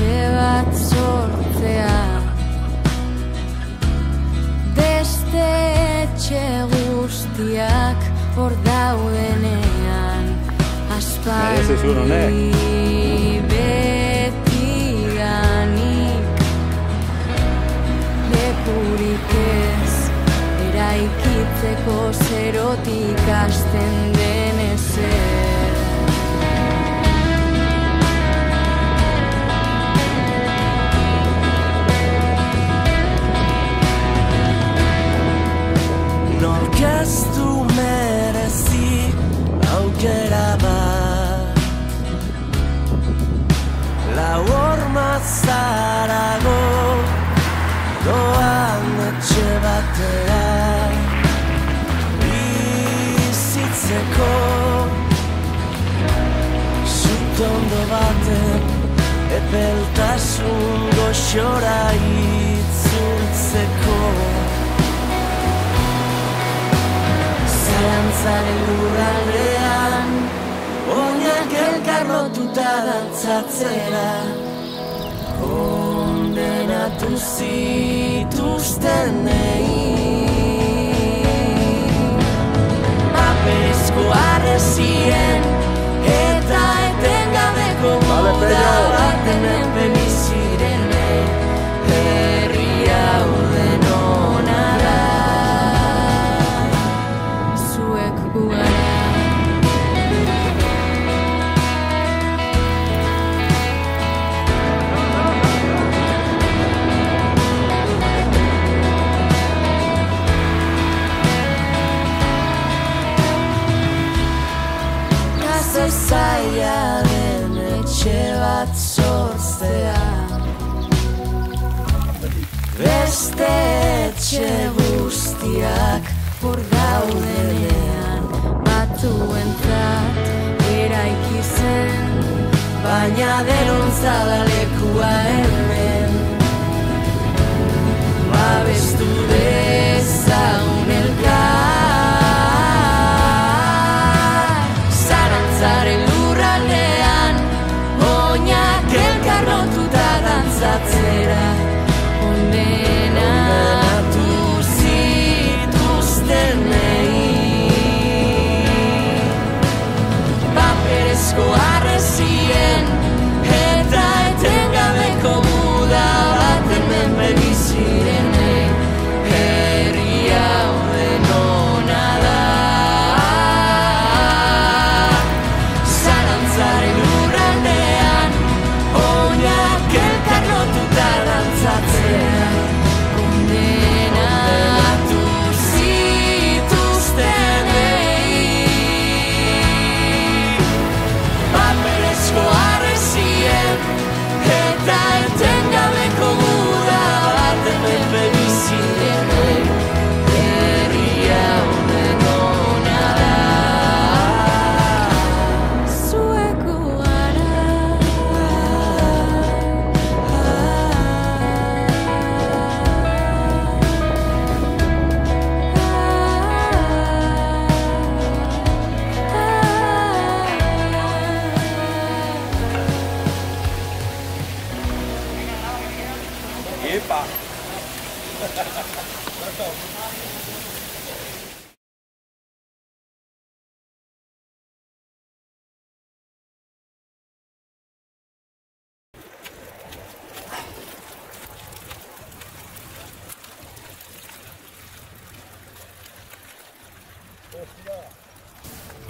etxe Beste etxe guztiak hor daudenean Aspaldi beti ganik Lekurik ez eraikitzeko zerotik asten denezea ez du merezi aukera bat horma zarago doan etxe batera. Bizitzeko Zutondo baten epeltasun goxora itzultzeko Zalantzaren lurraldean Oinak elkarrotuta dantzatzera Kondenatu zituztenei Paperezko arrezien zaila den etxe bat sortzea Beste etxe guztiak hor daudenean batuentzat eraiki zen Baina denon zadalekua hemen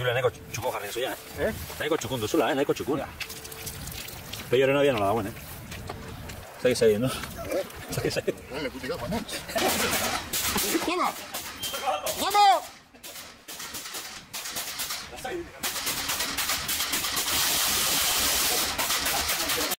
Jule, nahiko txuko jarri zuia, eh? Eh? Nahiko txukun duzula, eh? Nahiko txukun. Peioren abia nola dagoen, eh? Zagi zagi, no? Zagi zagi. lekutik joan, eh?